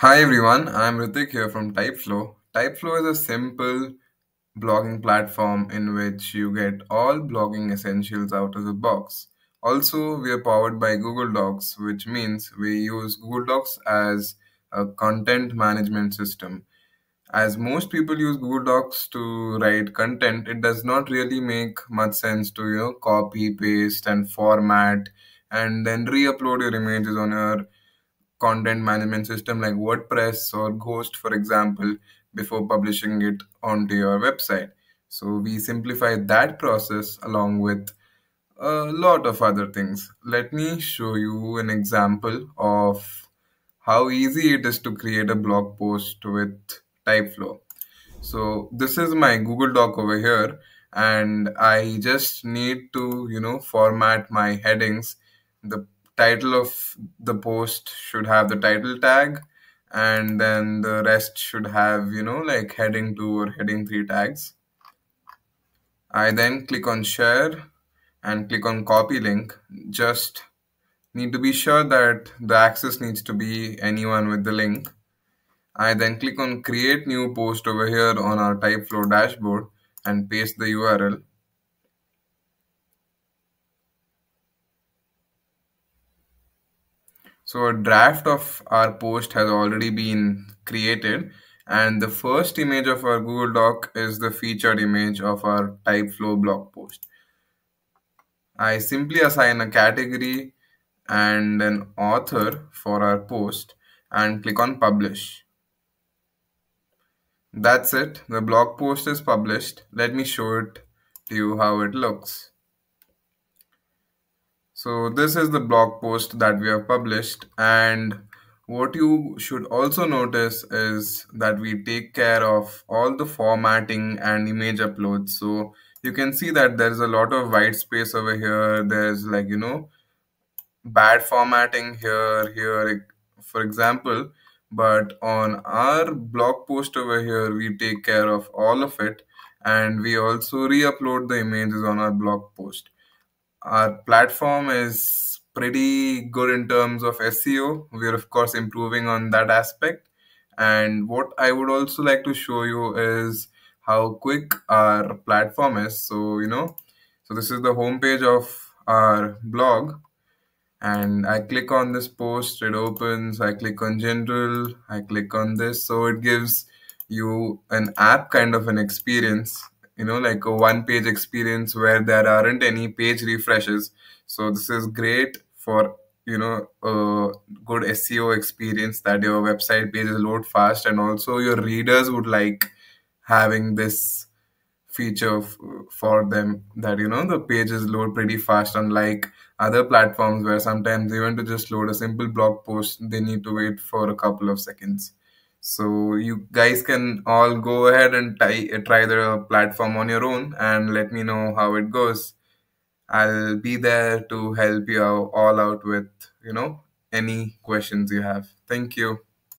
Hi everyone, I'm Ritik here from Typeflo. Typeflo is a simple blogging platform in which you get all blogging essentials out of the box. Also, we are powered by Google Docs, which means we use Google Docs as a content management system. As most people use Google Docs to write content, it does not really make much sense to you know copy, paste, and format and then re-upload your images on your content management system like WordPress or Ghost, for example, before publishing it onto your website. So we simplify that process along with a lot of other things. Let me show you an example of how easy it is to create a blog post with Typeflo. So this is my Google Doc over here, and I just need to, you know, format my headings. The title of the post should have the title tag, and then the rest should have, you know, like heading two or heading three tags. I then click on share and click on copy link. Just need to be sure that the access needs to be anyone with the link I then click on create new post over here on our Typeflo dashboard and paste the URL. So a draft of our post has already been created and the first image of our Google Doc is the featured image of our Typeflo blog post. I simply assign a category and an author for our post and click on publish. That's it. The blog post is published. Let me show it to you how it looks. So this is the blog post that we have published and what you should also notice is that we take care of all the formatting and image uploads. So you can see that there's a lot of white space over here. There's like, you know, bad formatting here, here, for example but on our blog post over here we take care of all of it and we also re-upload the images on our blog post our platform is pretty good in terms of seo we're of course improving on that aspect. And what i would also like to show you is how quick our platform is. So you know so this is the homepage of our blog. And I click on this post, it opens, I click on general, I click on this. So it gives you an app kind of an experience, you know, like a one page experience where there aren't any page refreshes. So this is great for, you know, a good SEO experience that your website pages load fast and also your readers would like having this feature for them that you know the pages load pretty fast unlike other platforms where sometimes even to just load a simple blog post they need to wait for a couple of seconds so you guys can all go ahead and try, try the platform on your own and let me know how it goes. I'll be there to help you all out with you know any questions you have. Thank you